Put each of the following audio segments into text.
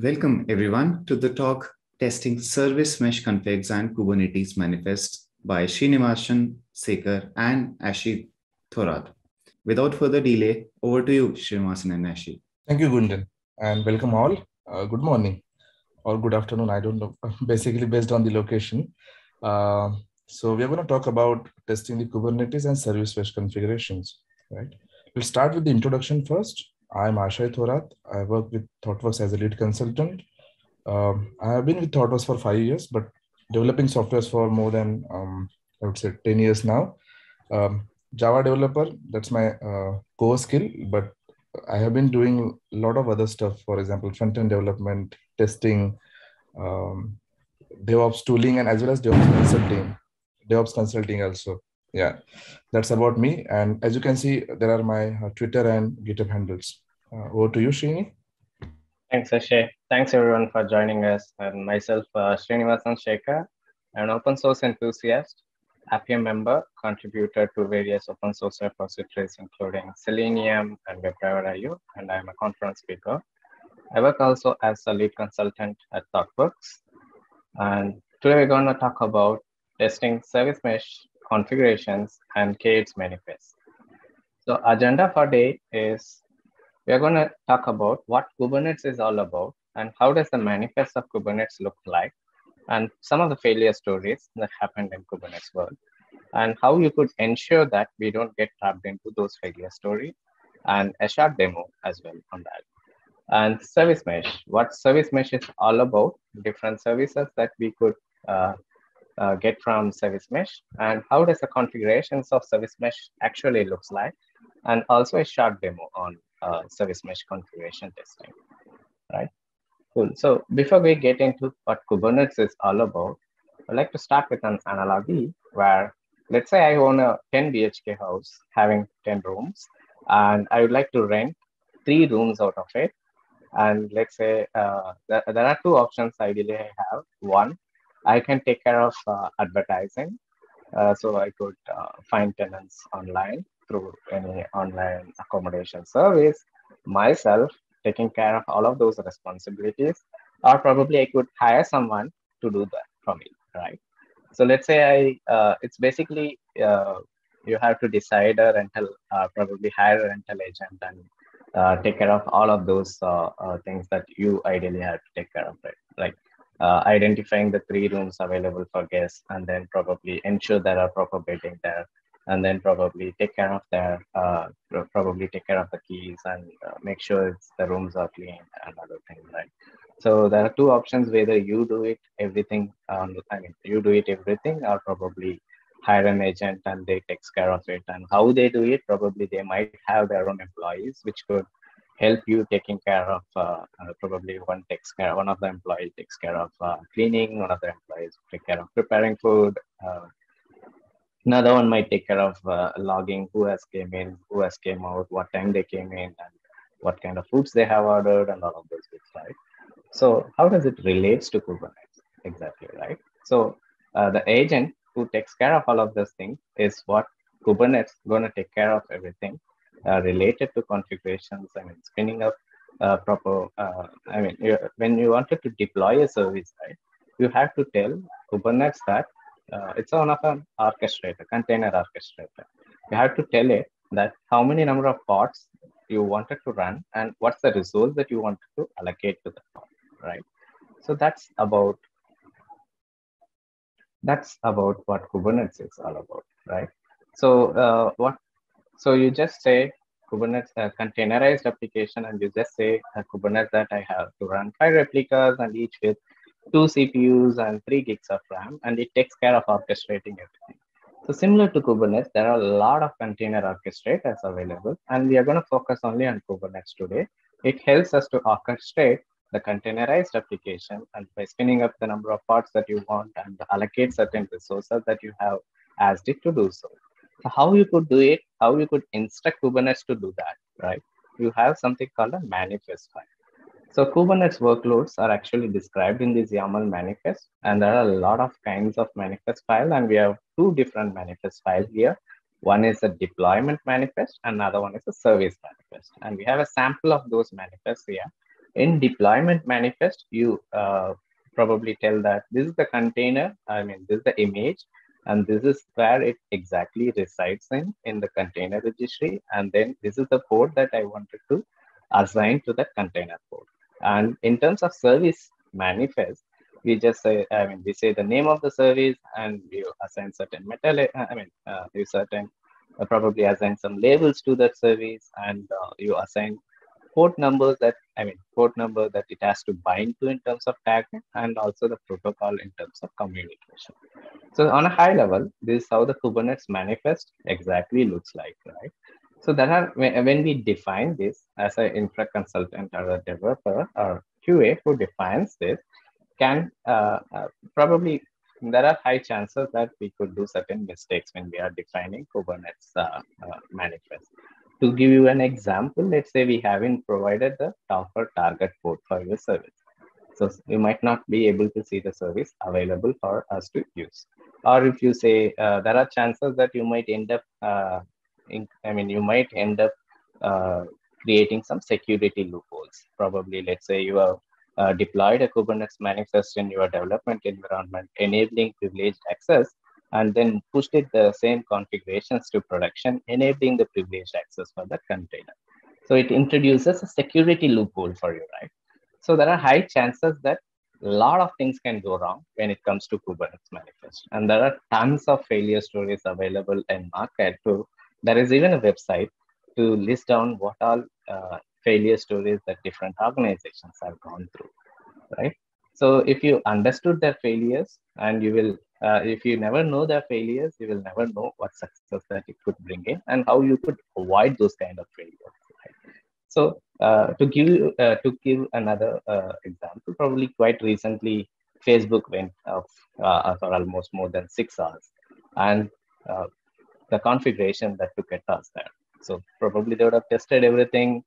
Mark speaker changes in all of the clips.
Speaker 1: Welcome everyone to the talk Testing Service Mesh Configs and Kubernetes Manifest by Srinivasan Sekar and Ashay Thorat. Without further delay, over to you, Srinivasan and Ashay.
Speaker 2: Thank you, Gunjan, and welcome all. Uh, good morning or good afternoon. I don't know, basically based on the location. Uh, so we are going to talk about testing the Kubernetes and service mesh configurations, right? We'll start with the introduction first. I'm Ashay Thorat. I work with ThoughtWorks as a lead consultant. Um, I have been with ThoughtWorks for five years, but developing softwares for more than, um, I would say, 10 years now. Um, Java developer, that's my uh, core skill, but I have been doing a lot of other stuff, for example, front-end development, testing, um, DevOps tooling, and as well as DevOps consulting. DevOps consulting also yeah that's about me. And as you can see there are my uh, twitter and github handles. Uh, over to you Srini.
Speaker 3: thanks ashay thanks everyone for joining us. And myself uh, srinivasan Sekar an open source enthusiast appium member contributor to various open source repositories including selenium and WebDriver.io and i'm a conference speaker. I work also as a lead consultant at thoughtworks. And today we're going to talk about testing service mesh configurations and K8s manifest. So agenda for day is we're going to talk about what Kubernetes is all about and how does the manifest of Kubernetes look like and some of the failure stories that happened in Kubernetes world and how you could ensure that we don't get trapped into those failure stories and a short demo as well on that. And service mesh, what service mesh is all about, different services that we could uh, uh, get from service mesh? And how does the configurations of service mesh actually looks like? And also a short demo on uh, service mesh configuration testing right? Cool. So before we get into what kubernetes is all about i'd like to start with an analogy where let's say i own a 10 bhk house having 10 rooms and i would like to rent three rooms out of it. And let's say uh, there, there are two options ideally i have. One I can take care of uh, advertising. Uh, so I could uh, find tenants online through any online accommodation service myself, taking care of all of those responsibilities, or probably I could hire someone to do that for me, right? So let's say I, uh, it's basically uh, you have to decide a rental, uh, probably hire a rental agent and take care of all of those things that you ideally have to take care of, right? Uh, identifying the three rooms available for guests and then probably ensure there are proper bedding there and then probably take care of their uh, probably take care of the keys and uh, make sure the rooms are clean and other things right? So there are two options whether you do it everything um, i mean you do it everything or probably hire an agent and they takes care of it. And how they do it probably they might have their own employees which could help you taking care of uh, uh, probably one takes care one of the employees takes care of uh, cleaning one of the employees take care of preparing food uh, another one might take care of uh, logging who has came in who has came out what time they came in and what kind of foods they have ordered and all of those things right? So how does it relates to kubernetes? Exactly right? So uh, the agent who takes care of all of those things is what kubernetes going to take care of everything uh, related to configurations. I mean, spinning up uh, proper. Uh, I mean, you, when you wanted to deploy a service, right, you have to tell Kubernetes that uh, it's one of an orchestrator, container orchestrator. You have to tell it that how many number of pods you wanted to run and what's the resource that you wanted to allocate to the pod, right? So that's about that's about what Kubernetes is all about, right? So uh, what so you just say Kubernetes uh, containerized application and you just say uh, Kubernetes that I have to run five replicas and each with two CPUs and three gigs of RAM and it takes care of orchestrating everything. So similar to Kubernetes, there are a lot of container orchestrators available and we are going to focus only on Kubernetes today. It helps us to orchestrate the containerized application and by spinning up the number of pods that you want and allocate certain resources that you have asked it to do so. How you could do it, how you could instruct Kubernetes to do that, right? You have something called a manifest file. So Kubernetes workloads are actually described in this YAML manifest, and there are a lot of kinds of manifest file, and we have two different manifest file here. One is a deployment manifest, another one is a service manifest, and we have a sample of those manifests here. In deployment manifest, you uh, probably tell that this is the container, I mean, this is the image, and this is where it exactly resides in, in the container registry. And then this is the port that I wanted to assign to the container port. And in terms of service manifest, we just say, I mean, we say the name of the service and you assign certain metal, I mean, uh, you certain uh, probably assign some labels to that service and uh, you assign port numbers that I mean port number that it has to bind to in terms of tag and also the protocol in terms of communication. So on a high level, this is how the Kubernetes manifest exactly looks like, right? So that are when we define this as an infra consultant or a developer or QA who defines this can uh, uh, probably there are high chances that we could do certain mistakes when we are defining Kubernetes uh, uh, manifest. To give you an example, let's say we haven't provided the proper target port for your service. So you might not be able to see the service available for us to use. Or if you say uh, there are chances that you might end up, uh, in, I mean, you might end up uh, creating some security loopholes. Probably, let's say you have uh, deployed a Kubernetes manifest in your development environment, enabling privileged access, and then pushed it the same configurations to production, enabling the privileged access for the container. So it introduces a security loophole for you, right? So there are high chances that a lot of things can go wrong when it comes to Kubernetes manifest. And there are tons of failure stories available in market. To, there is even a website to list down what all uh, failure stories that different organizations have gone through, right? So if you understood their failures and you will uh, if you never know their failures, you will never know what success that it could bring in and how you could avoid those kind of failures. Right? So uh, to give uh, to give another uh, example, probably quite recently, Facebook went uh, for almost more than six hours, and uh, the configuration that took a task there. So probably they would have tested everything,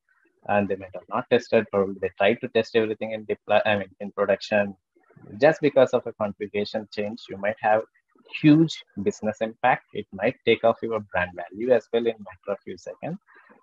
Speaker 3: and they might have not tested. Probably they tried to test everything in deploy. I mean, in production, just because of a configuration change, you might have huge business impact. It might take off your brand value as well in matter of few seconds.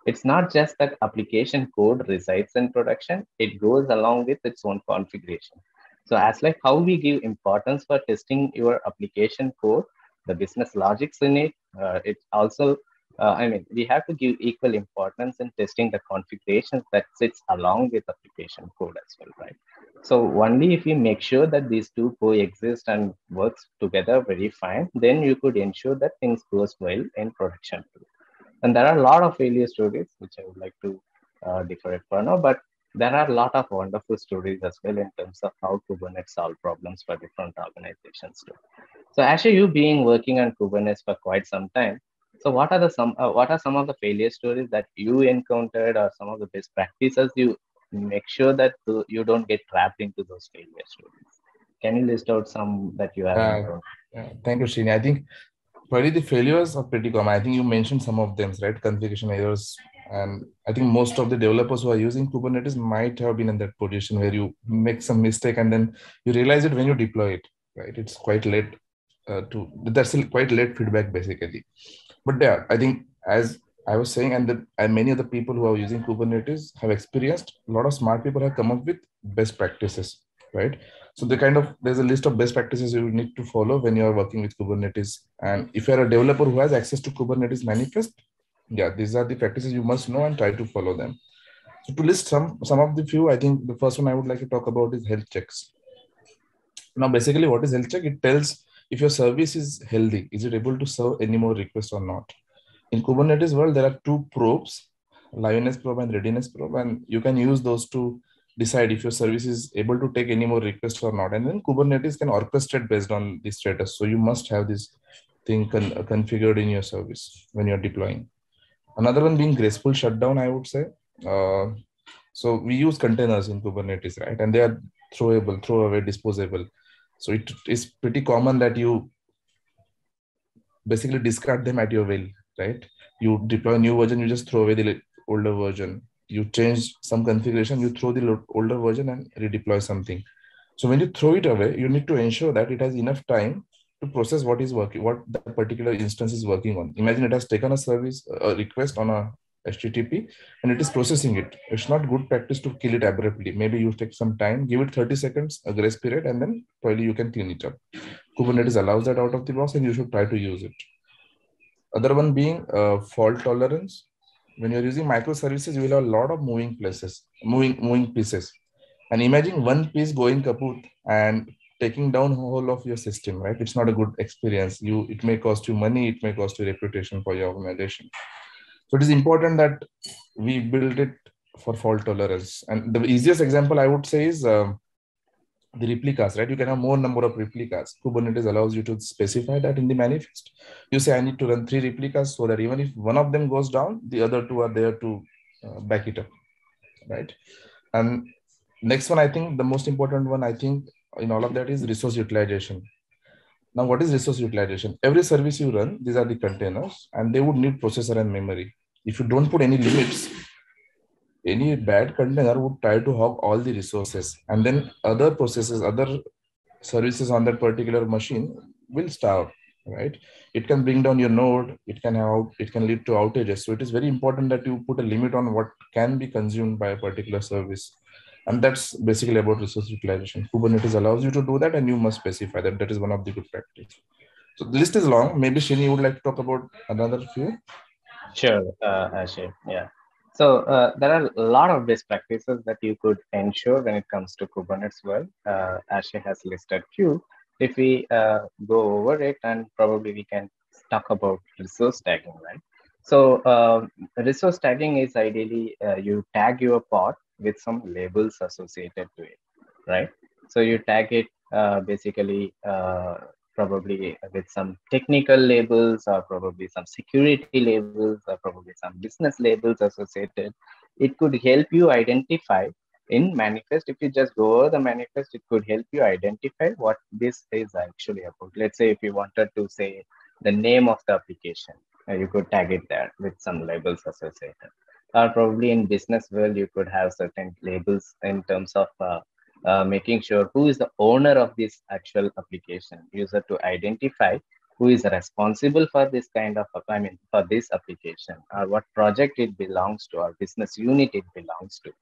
Speaker 3: It's not just that application code resides in production, it goes along with its own configuration. So as like how we give importance for testing your application code, the business logics in it, uh, it also, uh, I mean, we have to give equal importance in testing the configurations that sits along with application code as well, right? So only if you make sure that these two coexist and works together very fine, then you could ensure that things goes well in production too. And there are a lot of failure stories, which I would like to uh, defer it for now, but there are a lot of wonderful stories as well in terms of how Kubernetes solve problems for different organizations too. So actually you being working on Kubernetes for quite some time, so what are the some uh, what are some of the failure stories that you encountered or some of the best practices you make sure that you don't get trapped into those failure stories. Can you list out some that you have? Uh,
Speaker 2: yeah, thank you, Srini. I think probably the failures are pretty common. I think you mentioned some of them, right? Configuration errors. And I think most of the developers who are using Kubernetes might have been in that position where you make some mistake and then you realize it when you deploy it, right? It's quite late uh, to, that's quite late feedback basically. But yeah, I think as I was saying, and that and many of the people who are using Kubernetes have experienced a lot of smart people have come up with best practices, right? So the kind of there's a list of best practices you need to follow when you are working with Kubernetes. And if you're a developer who has access to Kubernetes manifest, yeah, these are the practices you must know and try to follow them. So to list some some of the few, I think the first one I would like to talk about is health checks. Now, basically, what is health check? It tells if your service is healthy, is it able to serve any more requests or not? in Kubernetes world, there are two probes, liveness probe and readiness probe, and you can use those to decide if your service is able to take any more requests or not. And then Kubernetes can orchestrate based on the status. So you must have this thing con configured in your service when you're deploying. Another one being graceful shutdown, I would say. Uh, so we use containers in Kubernetes, right? And they are throwable, throwaway, disposable. So it is pretty common that you basically discard them at your will right? You deploy a new version, you just throw away the older version. You change some configuration, you throw the older version and redeploy something. So when you throw it away, you need to ensure that it has enough time to process what is working, what the particular instance is working on. Imagine it has taken a service, a request on a HTTP, and it is processing it. It's not good practice to kill it abruptly. Maybe you take some time, give it 30 seconds, a grace period, and then probably you can clean it up. Kubernetes allows that out of the box, and you should try to use it. Other one being uh, fault tolerance. When you're using microservices, you will have a lot of moving places, moving moving pieces. And imagine one piece going kaput and taking down whole of your system, right? It's not a good experience. You it may cost you money, it may cost you reputation for your organization. So it is important that we build it for fault tolerance. And the easiest example I would say is um, the replicas, right? You can have more number of replicas. Kubernetes allows you to specify that in the manifest. You say, I need to run three replicas so that even if one of them goes down, the other two are there to uh, back it up, right? And next one, I think the most important one, I think in all of that is resource utilization. Now, what is resource utilization? Every service you run, these are the containers, and they would need processor and memory. If you don't put any limits, any bad container would try to hog all the resources, and then other processes, other services on that particular machine will starve. Right? It can bring down your node. It can have. It can lead to outages. So it is very important that you put a limit on what can be consumed by a particular service and that's basically about resource utilization. Kubernetes allows you to do that, and you must specify that. That is one of the good practices. So the list is long. Maybe Srini would like to talk about another few.
Speaker 3: Sure, uh, Ashay. Yeah. So uh, there are a lot of best practices that you could ensure when it comes to Kubernetes world. Uh, Ashay has listed few. If we uh, go over it, and probably we can talk about resource tagging, right? So uh, resource tagging is ideally uh, you tag your pod with some labels associated to it, right? So you tag it uh, basically uh, probably with some technical labels or probably some security labels or probably some business labels associated. It could help you identify in manifest if you just go over the manifest it could help you identify what this is actually about let's say if you wanted to say the name of the application uh, you could tag it there with some labels associated or probably in business world you could have certain labels in terms of uh, uh, making sure who is the owner of this actual application user to identify who is responsible for this kind of i mean for this application or what project it belongs to or business unit it belongs to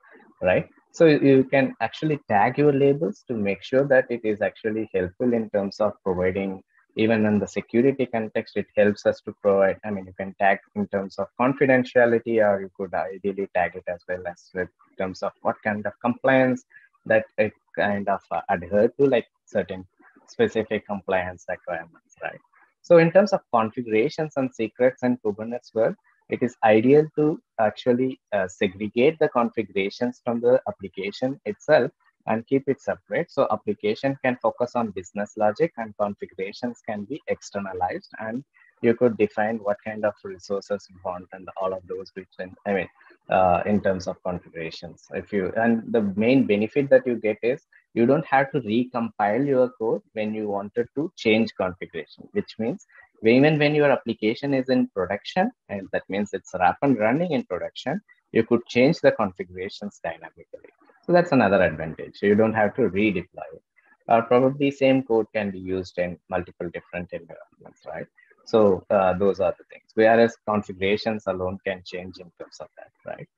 Speaker 3: right? So you can actually tag your labels to make sure that it is actually helpful in terms of providing even in the security context, it helps us to provide, I mean, you can tag in terms of confidentiality, or you could ideally tag it as well as with terms of what kind of compliance that it kind of uh, adhere to, like certain specific compliance requirements, right? So in terms of configurations and secrets in Kubernetes world, it is ideal to actually uh, segregate the configurations from the application itself and keep it separate. So application can focus on business logic and configurations can be externalized and you could define what kind of resources you want and all of those between, I mean, uh, in terms of configurations. If you, and the main benefit that you get is you don't have to recompile your code when you wanted to change configuration, which means even when your application is in production, and that means it's up and running in production, you could change the configurations dynamically. So that's another advantage. So you don't have to redeploy it. Or probably same code can be used in multiple different environments, right? So uh, those are the things. Whereas configurations alone can change in terms of that, right?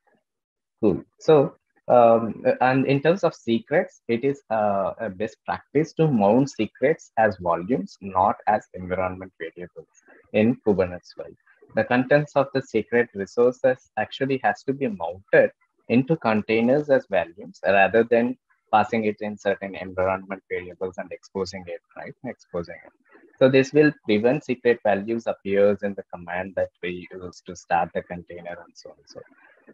Speaker 3: Cool. So um, and in terms of secrets, it is uh, a best practice to mount secrets as volumes, not as environment variables in Kubernetes world. The contents of the secret resources actually has to be mounted into containers as values rather than passing it in certain environment variables and exposing it, right? Exposing it. So this will prevent secret values appears in the command that we use to start the container and so on. So,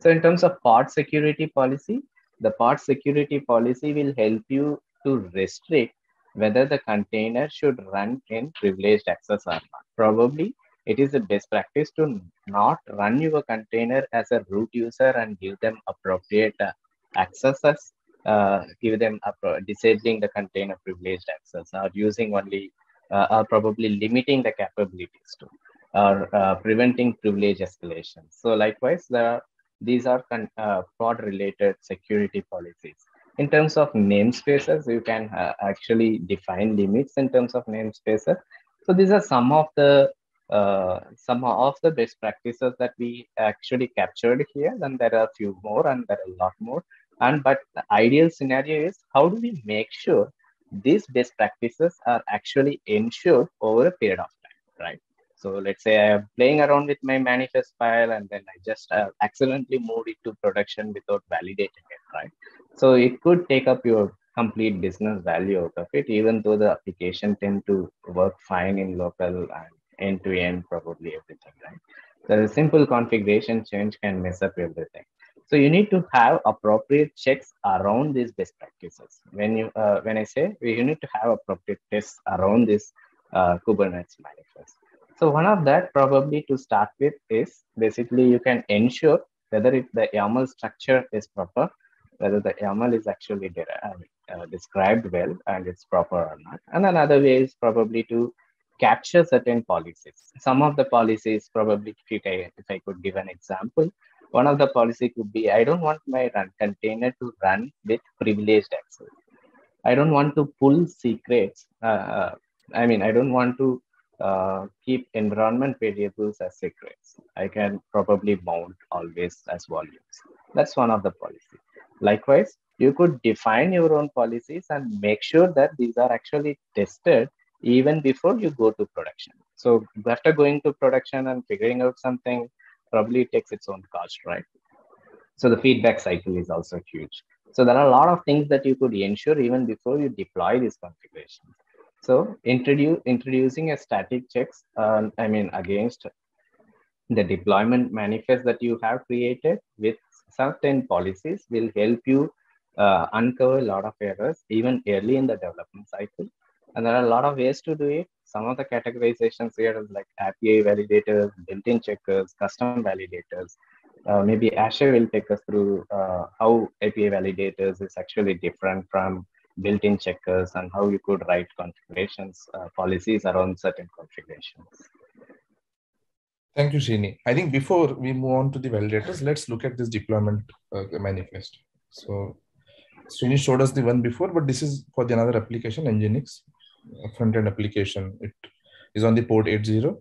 Speaker 3: so in terms of pod security policy, the pod security policy will help you to restrict whether the container should run in privileged access or not. Probably it is a best practice to not run your container as a root user and give them appropriate uh, accesses, uh, give them disabling the container privileged access or using only uh, or probably limiting the capabilities to or uh, preventing privilege escalation. So likewise, there these are uh, pod related security policies. In terms of namespaces, you can uh, actually define limits in terms of namespaces. So these are some of the uh, some of the best practices that we actually captured here. Then there are a few more, and there are a lot more. And but the ideal scenario is how do we make sure these best practices are actually ensured over a period of time, right? So let's say I'm playing around with my manifest file and then I just uh, accidentally moved it to production without validating it, right? So it could take up your complete business value out of it, even though the application tend to work fine in local and end to end, probably everything, right? So a simple configuration change can mess up everything. So you need to have appropriate checks around these best practices. When you uh, when I say you need to have appropriate tests around this uh, Kubernetes manifest. So one of that probably to start with is basically you can ensure whether if the YAML structure is proper, whether the YAML is actually uh, described well and it's proper or not. And another way is probably to capture certain policies. Some of the policies probably, if I, if I could give an example, one of the policy could be, I don't want my run container to run with privileged access. I don't want to pull secrets. Uh, uh I mean, I don't want to uh, keep environment variables as secrets. I can probably mount always as volumes. That's one of the policies. Likewise, you could define your own policies and make sure that these are actually tested even before you go to production. So after going to production and figuring out something, probably takes its own cost, right? So the feedback cycle is also huge. So there are a lot of things that you could ensure even before you deploy these configurations. So introduce, introducing a static checks, uh, I mean, against the deployment manifest that you have created with certain policies will help you uh, uncover a lot of errors even early in the development cycle. And there are a lot of ways to do it. Some of the categorizations here is like API validators, built-in checkers, custom validators. Uh, maybe Ashay will take us through uh, how API validators is actually different from built-in checkers and how you could write configurations uh, policies around certain configurations.
Speaker 2: Thank you, Srini. I think before we move on to the validators, let's look at this deployment uh, manifest. So Srini showed us the one before, but this is for the another application, Nginx front-end application. It is on the port 80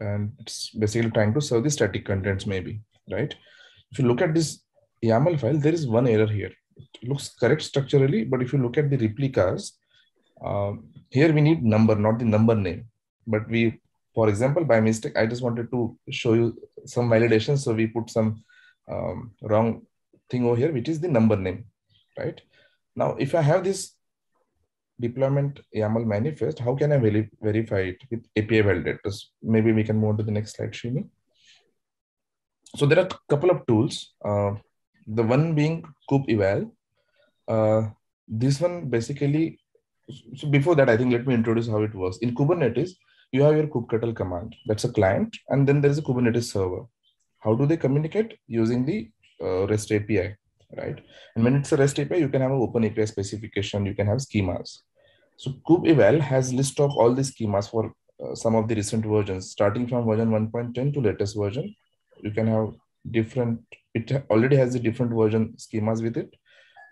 Speaker 2: and it's basically trying to serve the static contents maybe, right? If you look at this YAML file, there is one error here it looks correct structurally, but if you look at the replicas, uh, here we need number, not the number name. But we, for example, by mistake, I just wanted to show you some validation. So we put some um, wrong thing over here, which is the number name, right? Now, if I have this deployment YAML manifest, how can I verify it with API validators? Maybe we can move to the next slide, Srini. So there are a couple of tools. Uh, the one being kubeval. Uh, this one basically, so before that, I think let me introduce how it works. In Kubernetes, you have your kubectl command. That's a client. And then there's a Kubernetes server. How do they communicate? Using the uh, REST API, right? And when it's a REST API, you can have an open API specification. You can have schemas. So kubeval has list of all the schemas for uh, some of the recent versions, starting from version 1.10 to latest version. You can have different it already has the different version schemas with it.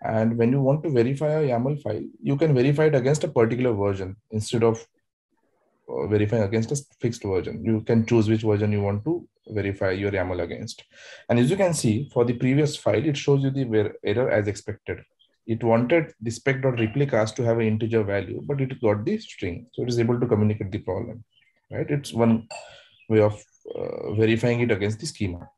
Speaker 2: And when you want to verify a YAML file, you can verify it against a particular version instead of uh, verifying against a fixed version. You can choose which version you want to verify your YAML against. And as you can see, for the previous file, it shows you the error as expected. It wanted the spec.replicas to have an integer value, but it got the string. So it is able to communicate the problem, right? It's one way of uh, verifying it against the schema.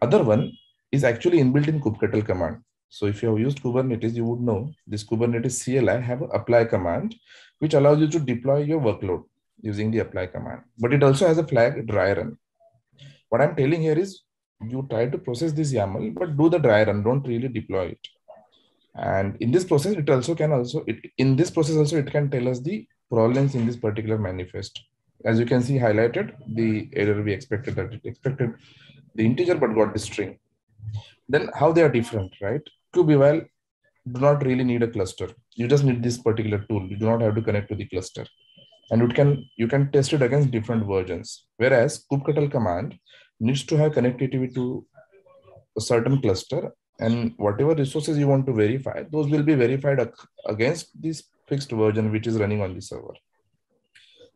Speaker 2: Other one is actually inbuilt in kubectl command. So if you have used Kubernetes, you would know this Kubernetes CLI have apply command, which allows you to deploy your workload using the apply command. But it also has a flag dry run. What I'm telling here is you try to process this YAML, but do the dry run, don't really deploy it. And in this process, it also can also, it, in this process also, it can tell us the problems in this particular manifest. As you can see highlighted, the error we expected that it expected the integer, but got the string then how they are different, right? kubeval do not really need a cluster. You just need this particular tool. You do not have to connect to the cluster. And you can you can test it against different versions. Whereas kubectl command needs to have connectivity to a certain cluster and whatever resources you want to verify, those will be verified against this fixed version which is running on the server.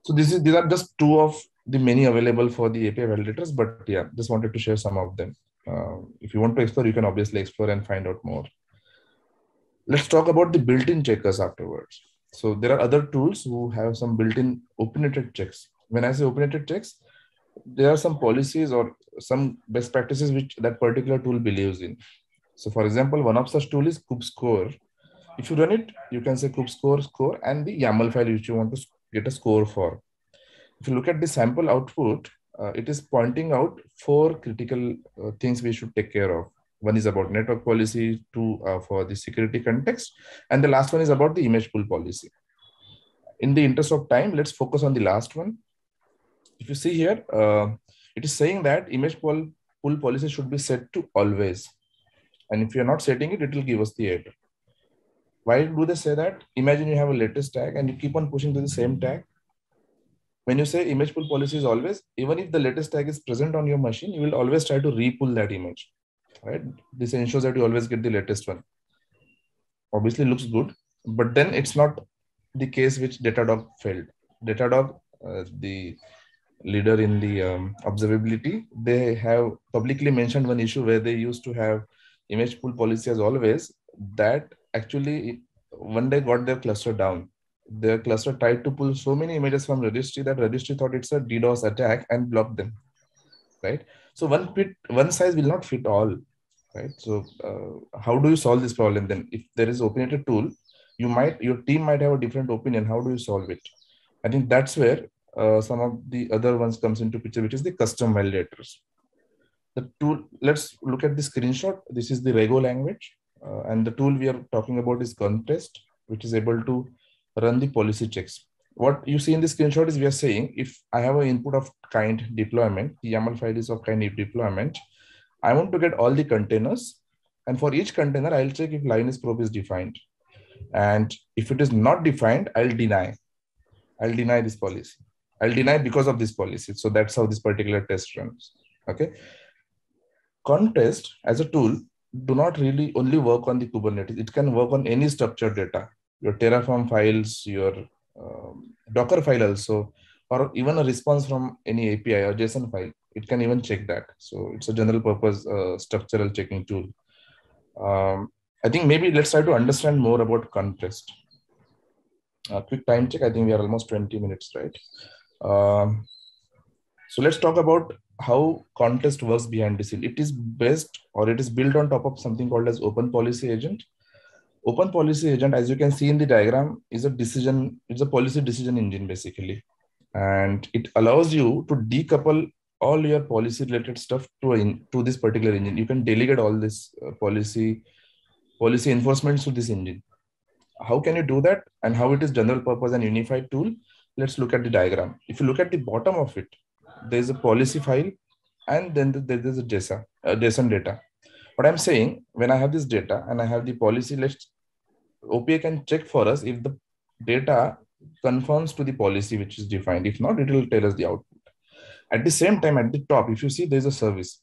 Speaker 2: So this is these are just two of the many available for the API validators, but yeah, just wanted to share some of them. Uh, if you want to explore, you can obviously explore and find out more. Let's talk about the built-in checkers afterwards. So there are other tools who have some built-in opinionated checks. When I say opinionated checks, there are some policies or some best practices which that particular tool believes in. So for example, one of such tool is kubescore. If you run it, you can say kubescore score score and the YAML file which you want to get a score for. If you look at the sample output, uh, it is pointing out four critical uh, things we should take care of. One is about network policy, two uh, for the security context, and the last one is about the image pull policy. In the interest of time, let's focus on the last one. If you see here, uh, it is saying that image pull, pull policy should be set to always. And if you're not setting it, it will give us the error. Why do they say that? Imagine you have a latest tag and you keep on pushing to the same tag. When you say image pull policy is always, even if the latest tag is present on your machine, you will always try to repull that image, right? This ensures that you always get the latest one. Obviously looks good, but then it's not the case which Datadog failed. Datadog, uh, the leader in the um, observability, they have publicly mentioned one issue where they used to have image pull policy as always that actually one day got their cluster down. Their cluster tried to pull so many images from registry that registry thought it's a DDoS attack and blocked them. Right. So one fit, one size will not fit all. Right. So uh, how do you solve this problem then? If there is opinionated tool, you might your team might have a different opinion. How do you solve it? I think that's where uh, some of the other ones comes into picture, which is the custom validators. The tool. Let's look at the screenshot. This is the Rego language uh, and the tool we are talking about is Conftest, which is able to run the policy checks. What you see in the screenshot is we are saying if I have an input of kind deployment, the YAML file is of kind deployment, I want to get all the containers. And for each container, I'll check if liveness probe is defined. And if it is not defined, I'll deny. I'll deny this policy. I'll deny because of this policy. So that's how this particular test runs. Okay. Conftest as a tool do not really only work on the Kubernetes. It can work on any structured data, your Terraform files, your um, Docker file also, or even a response from any API or JSON file. It can even check that. So it's a general purpose uh, structural checking tool. Um, I think maybe let's try to understand more about Conftest. A quick time check. I think we are almost 20 minutes, right? Um, so let's talk about how Conftest works behind the scene. It is based or it is built on top of something called as open policy agent. Open policy agent, as you can see in the diagram, is a decision, it's a policy decision engine basically. And it allows you to decouple all your policy related stuff to, a, to this particular engine. You can delegate all this uh, policy, policy enforcement to this engine. How can you do that? And how it is general purpose and unified tool? Let's look at the diagram. If you look at the bottom of it, there's a policy file and then there's a JSON, uh, JSON data. What I'm saying, when I have this data and I have the policy, let's OPA can check for us if the data conforms to the policy which is defined. If not, it will tell us the output. At the same time, at the top, if you see there's a service.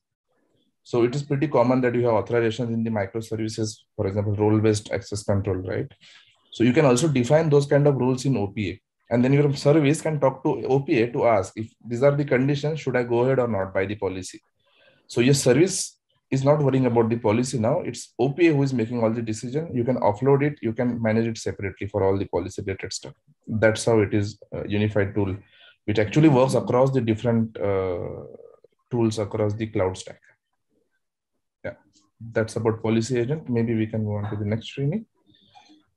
Speaker 2: So it is pretty common that you have authorizations in the microservices, for example, role-based access control, right? So you can also define those kind of rules in OPA and then your service can talk to OPA to ask if these are the conditions, should I go ahead or not by the policy? So your service is not worrying about the policy now. It's OPA who is making all the decision. You can offload it. You can manage it separately for all the policy related stuff. That's how it is a unified tool, which actually works across the different uh, tools across the cloud stack. Yeah, that's about policy agent. Maybe we can go on to the next training.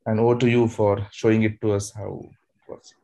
Speaker 2: And over to you for showing it to us how it works.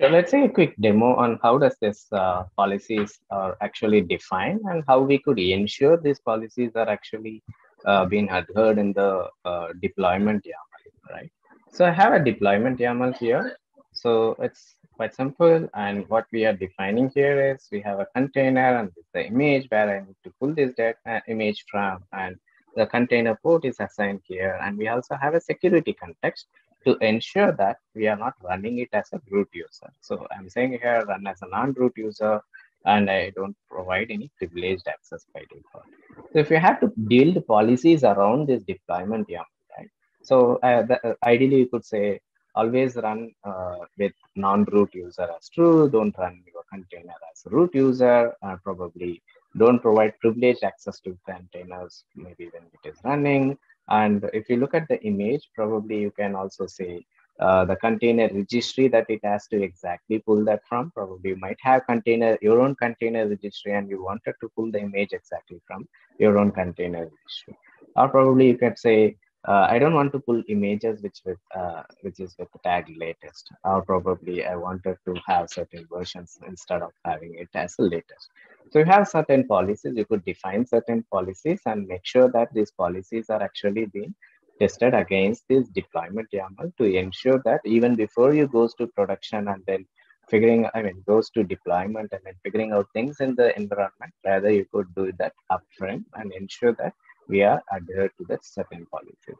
Speaker 3: So let's say a quick demo on how does this uh, policies are actually defined and how we could ensure these policies are actually uh, being adhered in the uh, deployment YAML, right? So I have a deployment YAML here. So it's quite simple. And what we are defining here is we have a container and the image where I need to pull this data image from and the container port is assigned here. And we also have a security context to ensure that we are not running it as a root user. So I'm saying here run as a non-root user and I don't provide any privileged access by default. So if you have to build policies around this deployment YAML, right? So uh, the, uh, ideally you could say always run uh, with non-root user as true. Don't run your container as root user. Uh, probably don't provide privileged access to containers maybe when it is running. And if you look at the image, probably you can also say uh, the container registry that it has to exactly pull that from. Probably you might have container your own container registry and you wanted to pull the image exactly from your own container registry. Or probably you could say uh, I don't want to pull images which with uh, which is with the tag latest, or probably I wanted to have certain versions instead of having it as the latest. So you have certain policies. You could define certain policies and make sure that these policies are actually being tested against this deployment YAML to ensure that even before you goes to production and then figuring, I mean, goes to deployment and then figuring out things in the environment, rather you could do that upfront and ensure that we are adhere to the certain policies.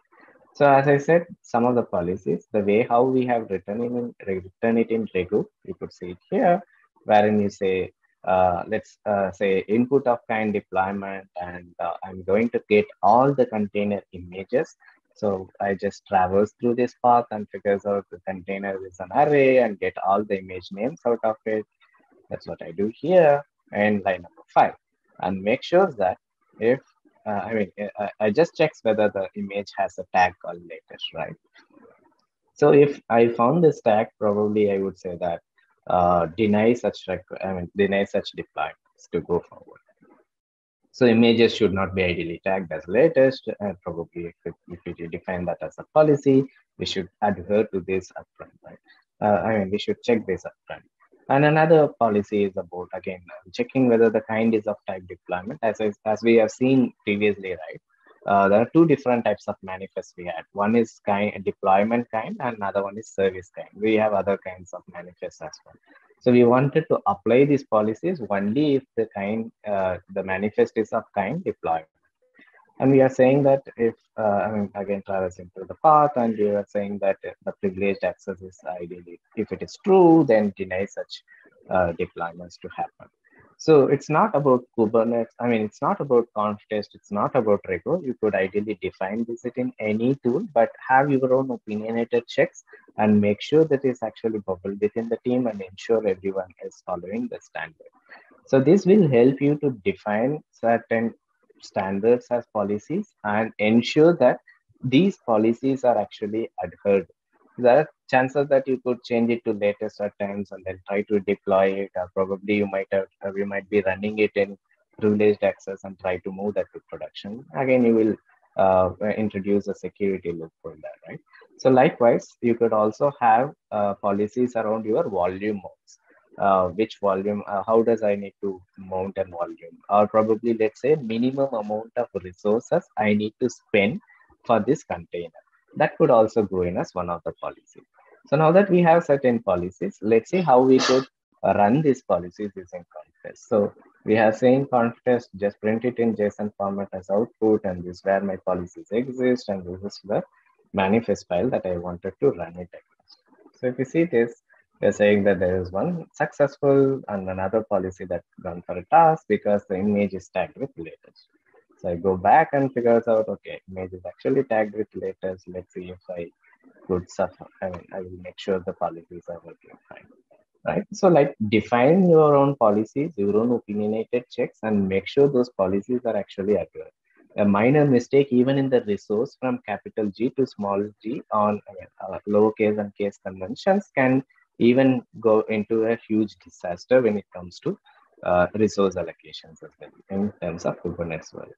Speaker 3: So as I said, some of the policies, the way how we have written it in written it in Rego, you could see it here, wherein you say, let's uh, say input of kind deployment, and uh, I'm going to get all the container images. So I just traverse through this path and figures out the container is an array and get all the image names out of it. That's what I do here and line number five. And make sure that if uh, I mean, uh, I, I just checks whether the image has a tag called latest, right? So if I found this tag, probably I would say that uh, deny such, I mean, deny such deployments to go forward. So images should not be ideally tagged as latest. And probably if, if you define that as a policy, we should adhere to this upfront, right? Uh, I mean, we should check this upfront. And another policy is about, again, checking whether the kind is of type deployment. As, as we have seen previously, right? Uh, there are two different types of manifests we had. One is kind deployment kind, and another one is service kind. We have other kinds of manifests as well. So we wanted to apply these policies only if the kind, uh, the manifest is of kind deployment. And we are saying that if, uh, I mean, again, traversing through the path, and we are saying that the privileged access is ideally, if it is true, then deny such uh, deployments to happen. So it's not about Kubernetes. I mean, it's not about Conftest. It's not about Rego. You could ideally define this in any tool, but have your own opinionated checks and make sure that it's actually bubbled within the team and ensure everyone is following the standard. So this will help you to define certain standards as policies and ensure that these policies are actually adhered. There are chances that you could change it to latest at times and then try to deploy it. Or probably you might have, you might be running it in privileged access and try to move that to production. Again, you will uh, introduce a security loop for that, right? So likewise, you could also have uh, policies around your volume modes uh, which volume, uh, how does I need to mount a volume? Or probably let's say minimum amount of resources I need to spend for this container. That could also go in as one of the policies. So now that we have certain policies, let's see how we could run these policies using Conftest. So we have saying Conftest, just print it in JSON format as output, and this is where my policies exist, and this is the manifest file that I wanted to run it against. So if you see this, we're saying that there is one successful and another policy that run for a task because the image is tagged with latest. So I go back and figures out, okay, image is actually tagged with latest. Let's see if I could suffer. I mean, I will make sure the policies are working fine. Right. So like define your own policies, your own opinionated checks and make sure those policies are actually accurate. A minor mistake, even in the resource from capital G to small g on uh, lowercase and case conventions can even go into a huge disaster when it comes to uh, resource allocations as well in terms of Kubernetes well.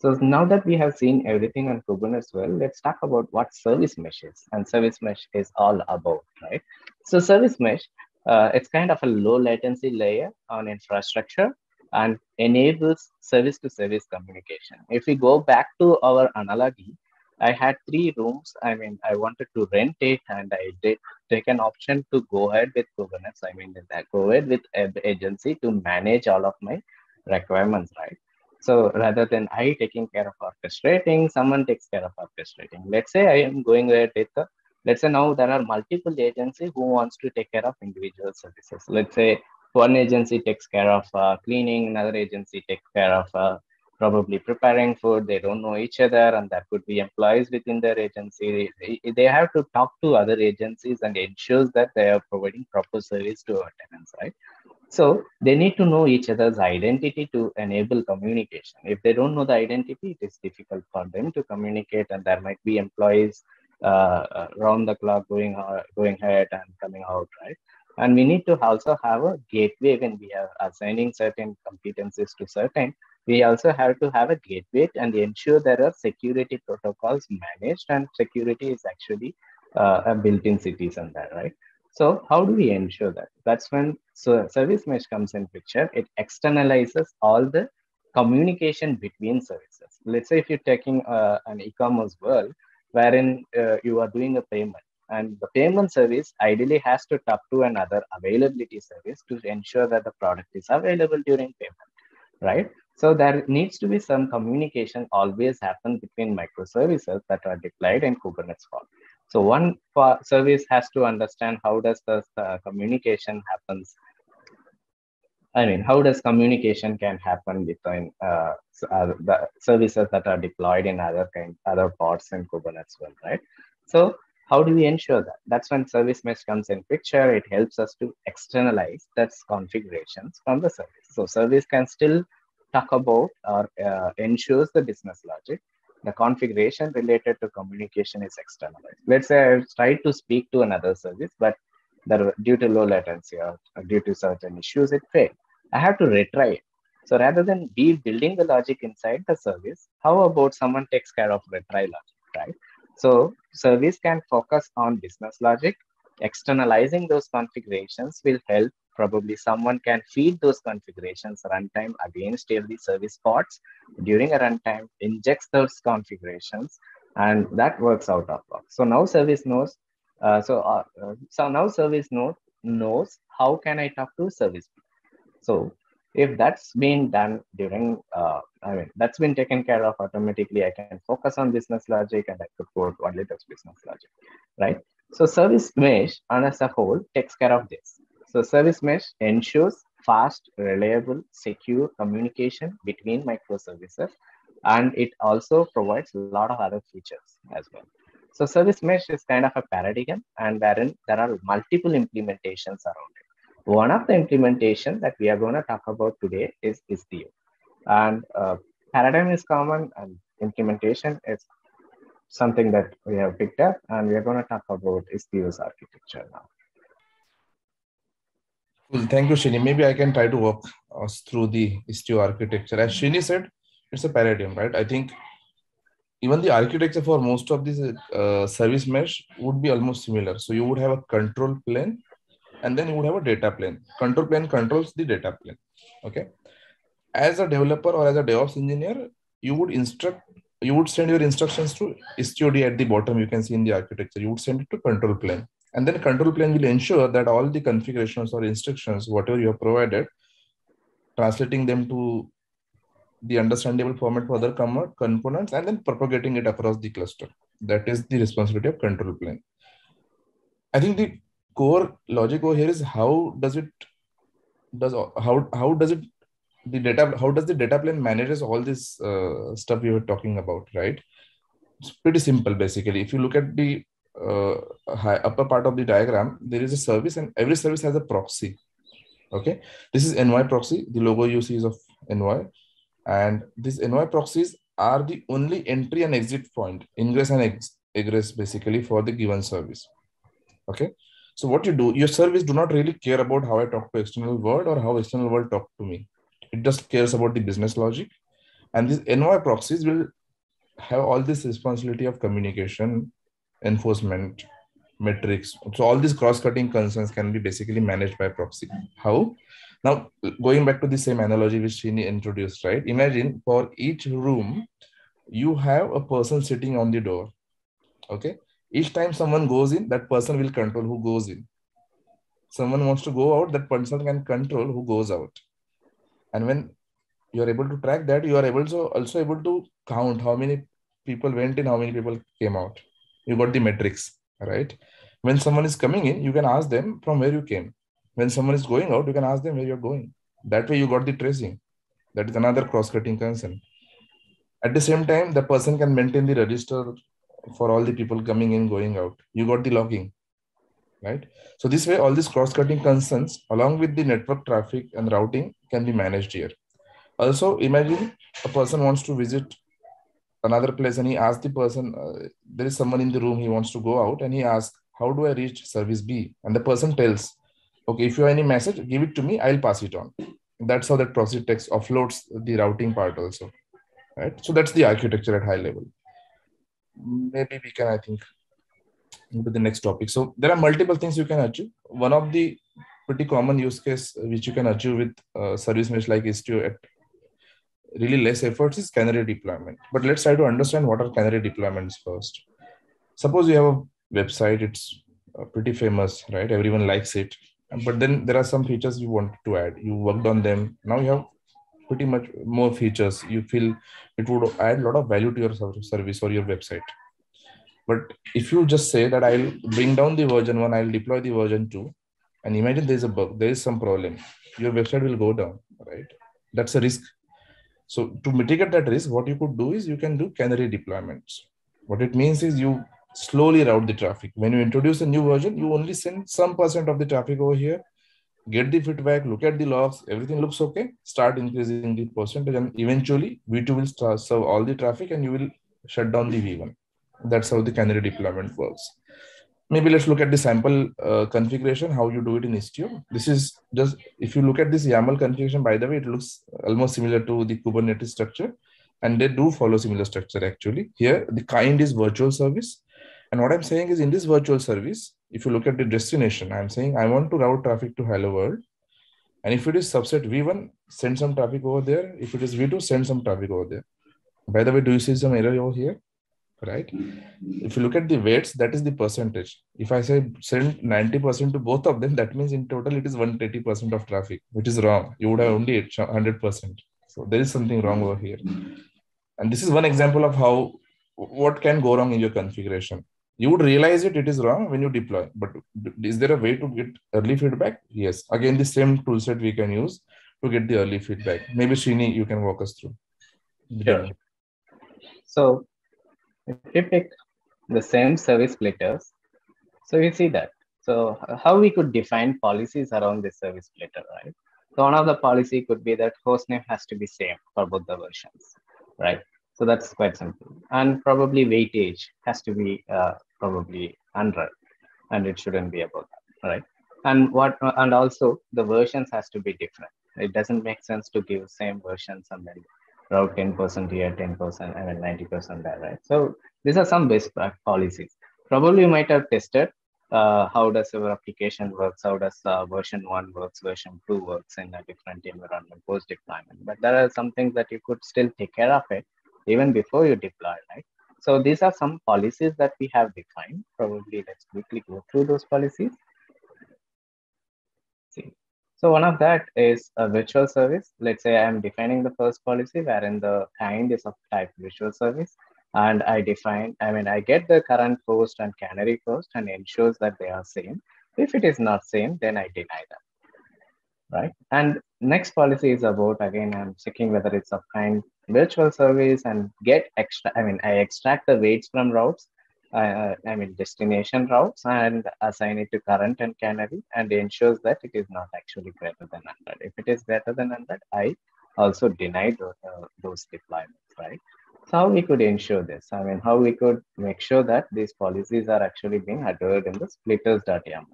Speaker 3: So now that we have seen everything on Kubernetes well, let's talk about what service mesh is and service mesh is all about, right? So service mesh, uh, it's kind of a low latency layer on infrastructure and enables service to service communication. If we go back to our analogy, I had three rooms. I mean, I wanted to rent it and I did take an option to go ahead with Kubernetes. I mean, that go ahead with agency to manage all of my requirements, right? So rather than I taking care of orchestrating, someone takes care of orchestrating. Let's say I am going there with the, let's say now there are multiple agencies who wants to take care of individual services. Let's say one agency takes care of uh, cleaning, another agency takes care of uh, probably preparing food. They don't know each other, and that could be employees within their agency. They have to talk to other agencies and ensures that they are providing proper service to our tenants, right? So they need to know each other's identity to enable communication. If they don't know the identity, it is difficult for them to communicate, and there might be employees uh, around the clock going uh, going ahead and coming out, right? And we need to also have a gateway when we are assigning certain competencies to certain. We also have to have a gateway and ensure there are security protocols managed and security is actually uh, a built-in citizen there, right? So how do we ensure that? That's when so service mesh comes in picture. It externalizes all the communication between services. Let's say if you're taking uh, an e-commerce world, wherein uh, you are doing a payment, and the payment service ideally has to talk to another availability service to ensure that the product is available during payment, right? So there needs to be some communication always happen between microservices that are deployed in Kubernetes form. So one service has to understand how does the uh, communication happens. I mean, how does communication can happen between uh, uh, the services that are deployed in other kind, other pods in Kubernetes, well, right? So how do we ensure that? That's when service mesh comes in picture. It helps us to externalize that's configurations from the service. So service can still talk about or uh, ensures the business logic the configuration related to communication is externalized. Let's say I tried to speak to another service, but there, due to low latency or due to certain issues, it failed. I have to retry it. So rather than be building the logic inside the service, how about someone takes care of retry logic, right? So service can focus on business logic. Externalizing those configurations will help probably someone can feed those configurations runtime against every service pods during a runtime, injects those configurations, and that works out of box. So now service knows. Uh, so uh, uh, so now service node knows how can I talk to service. So if that's been done during, uh, I mean, that's been taken care of automatically, I can focus on business logic and I could code only this business logic, right? So service mesh on as a whole takes care of this. So service mesh ensures fast, reliable, secure communication between microservices, and it also provides a lot of other features as well. So service mesh is kind of a paradigm, and wherein there are multiple implementations around it. One of the implementation that we are going to talk about today is Istio. And uh, paradigm is common and implementation is something that we have picked up and we are going to talk about Istio's architecture now.
Speaker 2: Cool. Thank you, Srini. Maybe I can try to walk us through the Istio architecture. As Srini said, it's a paradigm, right? I think even the architecture for most of these uh, service mesh would be almost similar. So you would have a control plane and then you would have a data plane. Control plane controls the data plane. Okay. As a developer or as a DevOps engineer, you would instruct, you would send your instructions to Istio at the bottom. You can see in the architecture, you would send it to control plane. And then control plane will ensure that all the configurations or instructions, whatever you have provided, translating them to the understandable format for other components and then propagating it across the cluster. That is the responsibility of control plane. I think the core logic over here is how does it does how how does it the data how does the data plane manages all this uh, stuff we were talking about right it's pretty simple basically if you look at the uh, high, upper part of the diagram, there is a service and every service has a proxy. Okay, this is Envoy proxy. The logo you see is of Envoy. And these Envoy proxies are the only entry and exit point, ingress and ex egress basically for the given service. Okay, so what you do, your service do not really care about how I talk to external world or how external world talk to me. It just cares about the business logic. And these Envoy proxies will have all this responsibility of communication, enforcement metrics. So all these cross-cutting concerns can be basically managed by proxy. How? Now, going back to the same analogy which Srini introduced, right? Imagine for each room, you have a person sitting on the door. Okay. Each time someone goes in, that person will control who goes in. Someone wants to go out, that person can control who goes out. And when you are able to track that, you are able to also able to count how many people went in, how many people came out you got the metrics right when someone is coming in you can ask them from where you came when someone is going out you can ask them where you're going that way you got the tracing that is another cross-cutting concern At the same time, the person can maintain the register for all the people coming in, going out. You got the logging, right? So this way, all these cross-cutting concerns along with the network traffic and routing can be managed here. Also, imagine a person wants to visit another place and he asks the person, uh, there is someone in the room, he wants to go out and he asks, how do I reach service B? And the person tells, okay, if you have any message, give it to me, I'll pass it on. That's how that process text offloads the routing part also, right? So that's the architecture at high level. Maybe we can, I think, move to the next topic. So there are multiple things you can achieve. One of the pretty common use case which you can achieve with uh, service mesh like Istio at really less efforts is canary deployment. But let's try to understand what are canary deployments first. Suppose you have a website, it's uh, pretty famous, right? Everyone likes it. But then there are some features you want to add. You worked on them. Now you have pretty much more features. You feel it would add a lot of value to your service or your website. But if you just say that I'll bring down the version one, I'll deploy the version two, and imagine there's a bug, there is some problem, your website will go down, right? That's a risk so to mitigate that risk, what you could do is you can do canary deployments. What it means is you slowly route the traffic. When you introduce a new version, you only send some percent of the traffic over here, get the feedback, look at the logs, everything looks okay, start increasing the percentage, and eventually V2 will start serve all the traffic and you will shut down the V1. That's how the canary deployment works maybe let's look at the sample uh, configuration, how you do it in Istio. This is just, if you look at this YAML configuration, by the way, it looks almost similar to the Kubernetes structure. And they do follow similar structure actually. Here, the kind is virtual service. And what I'm saying is in this virtual service, if you look at the destination, I'm saying I want to route traffic to hello world. And if it is subset V1, send some traffic over there. If it is V2, send some traffic over there. By the way, do you see some error over here? Right? If you look at the weights, that is the percentage. If I say send 90% to both of them, that means in total it is 180% of traffic, which is wrong. You would have only 100%. So there is something wrong over here. And this is one example of how what can go wrong in your configuration. You would realize it, it is wrong when you deploy. But is there a way to get early feedback? Yes. Again, the same toolset we can use to get the early feedback. Maybe Srini, you can walk us through.
Speaker 3: Sure. So if we pick the same service splitters, so you see that. So how we could define policies around this service splitter, right? So one of the policy could be that host name has to be same for both the versions, right? So that's quite simple. And probably weightage has to be uh, probably 100 and it shouldn't be above that, right? And what and also the versions has to be different. It doesn't make sense to give same versions and then route 10% here, 10%, I mean 90% there, right? So these are some best policies. Probably you might have tested uh, how does your application works, how does uh, version one works, version two works in a different environment post deployment. But there are some things that you could still take care of it even before you deploy, right? So these are some policies that we have defined. Probably let's quickly go through those policies. See, so one of that is a virtual service. Let's say I'm defining the first policy wherein the kind is of type virtual service. And I define, I mean, I get the current post and canary post and ensures that they are same. If it is not same, then I deny them, right? And next policy is about, again, I'm checking whether it's of kind virtual service and get extra, I mean, I extract the weights from routes uh, I mean destination routes and assign it to current and canary and ensures that it is not actually greater than 100. If it is greater than 100, I also deny those, uh, those deployments, right? So how we could ensure this? I mean, how we could make sure that these policies are actually being adhered in the splitters.yaml.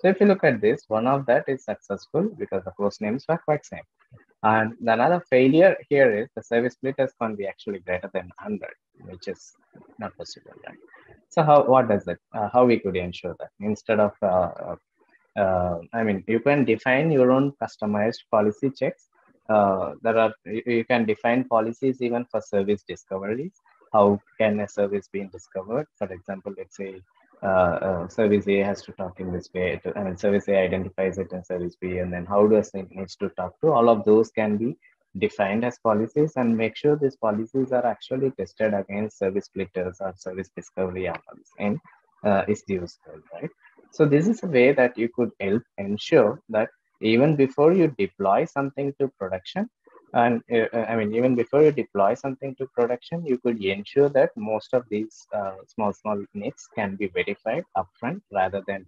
Speaker 3: So if you look at this, one of that is successful because the host names were quite same. And another failure here is the service splitters can be actually greater than 100, which is not possible, right? So how what does it? Uh, how we could ensure that instead of uh, uh, uh, I mean, you can define your own customized policy checks. Uh, there are you can define policies even for service discoveries. How can a service be discovered? For example, let's say service A has to talk in this way. To, I mean, service A identifies it in service B, and then how does it needs to talk to? All of those can be defined as policies and make sure these policies are actually tested against service splitters or service discovery YAMLs in uh, Istio code, right? So this is a way that you could help ensure that even before you deploy something to production, And uh, I mean, even before you deploy something to production, you could ensure that most of these uh, small, small nits can be verified upfront rather than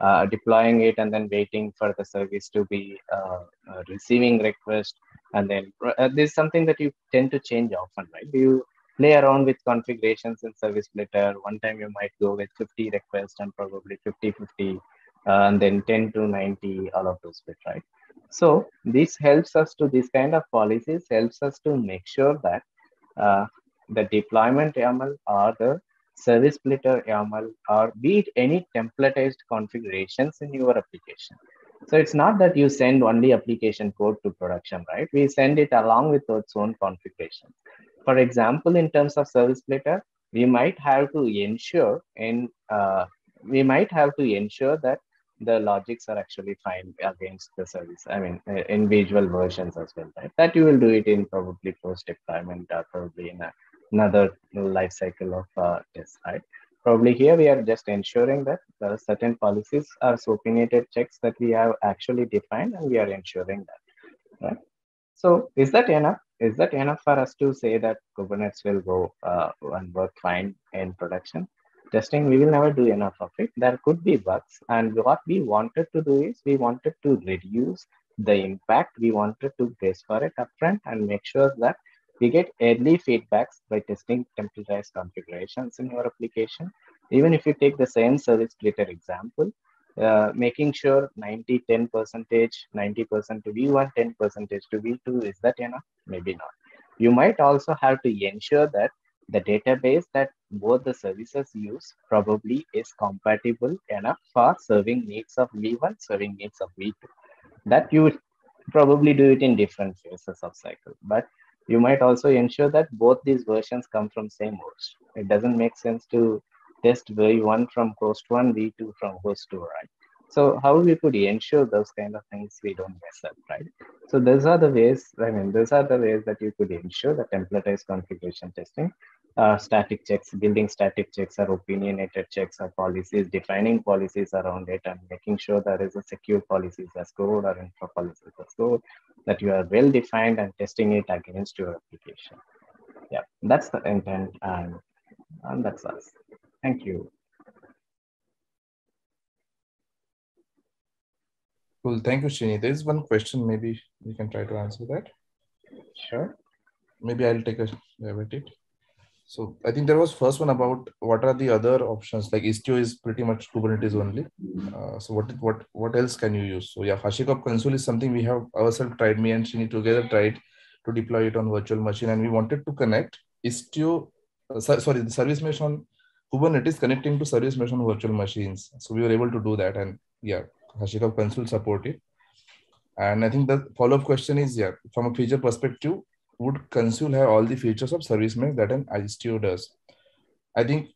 Speaker 3: uh, deploying it and then waiting for the service to be uh, uh, receiving request. And then uh, this is something that you tend to change often, right? You play around with configurations in service splitter. One time you might go with 50 requests and probably 50, 50, and then 10 to 90, all of those bit, right? So this helps us to this kind of policies helps us to make sure that uh, the deployment YAML or the service splitter YAML or be it any templatized configurations in your application. So it's not that you send only application code to production, right? We send it along with its own configuration. For example, in terms of service splitter, we might have to ensure in uh, we might have to ensure that the logics are actually fine against the service. I mean, in visual versions as well, right? That you will do it in probably post deployment or probably in a, another life cycle of uh, tests, right? Probably here we are just ensuring that there are certain policies are opinionated checks that we have actually defined and we are ensuring that, right? So is that enough? Is that enough for us to say that Kubernetes will go uh, and work fine in production? Testing, we will never do enough of it. There could be bugs. And what we wanted to do is we wanted to reduce the impact. We wanted to brace for it upfront and make sure that we get early feedbacks by testing templatized configurations in your application. Even if you take the same service splitter example, uh, making sure 90 10 percentage 90 percent to v1 10 percentage to v2 is that enough maybe not you might also have to ensure that the database that both the services use probably is compatible enough for serving needs of V1, serving needs of V2. That you probably do it in different phases of cycle, but you might also ensure that both these versions come from same host. It doesn't make sense to test V1 from host 1, V2 from host 2, right? So how we could ensure those kind of things we don't mess up, right? So those are the ways, I mean, those are the ways that you could ensure the templatized configuration testing, uh, static checks, building static checks or opinionated checks or policies, defining policies around it and making sure there is a secure policies as code or infra policies as code, that you are well defined and testing it against your application. Yeah, that's the intent and, and that's us. Thank you.
Speaker 2: Cool. Thank you, Srini. There is one question. Maybe we can try to answer that.
Speaker 3: Sure.
Speaker 2: Maybe I'll take a stab at it. So I think there was first one about what are the other options? Like Istio is pretty much Kubernetes only. Uh, so what what what else can you use? So yeah, HashiCorp Consul is something we have ourselves tried. Me and Srini together tried to deploy it on virtual machine, and we wanted to connect Istio. Uh, sorry, the service mesh on Kubernetes connecting to service mesh on virtual machines. So we were able to do that, and yeah, HashiCorp Consul support it. And I think the follow-up question is, yeah, from a feature perspective, would Consul have all the features of service mesh that an Istio does? I think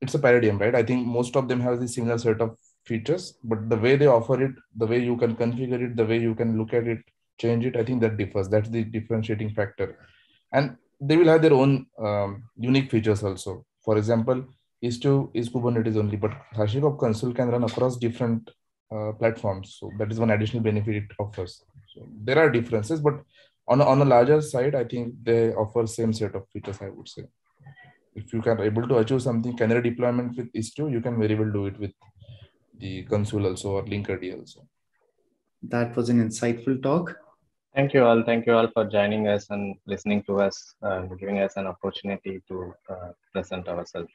Speaker 2: it's a paradigm, right? I think most of them have the similar set of features, but the way they offer it, the way you can configure it, the way you can look at it, change it, I think that differs. That's the differentiating factor. And they will have their own um, unique features also. For example, Istio is Kubernetes only, but HashiCorp Consul can run across different uh, platforms. So that is one additional benefit it offers. So there are differences, but on a, on a larger side, I think they offer same set of features. I would say, if you are able to achieve something canary deployment with Istio, you can very well do it with the Consul also or Linkerd also.
Speaker 1: That was an insightful talk.
Speaker 3: Thank you all. Thank you all for joining us and listening to us and giving us an opportunity to uh, present ourselves.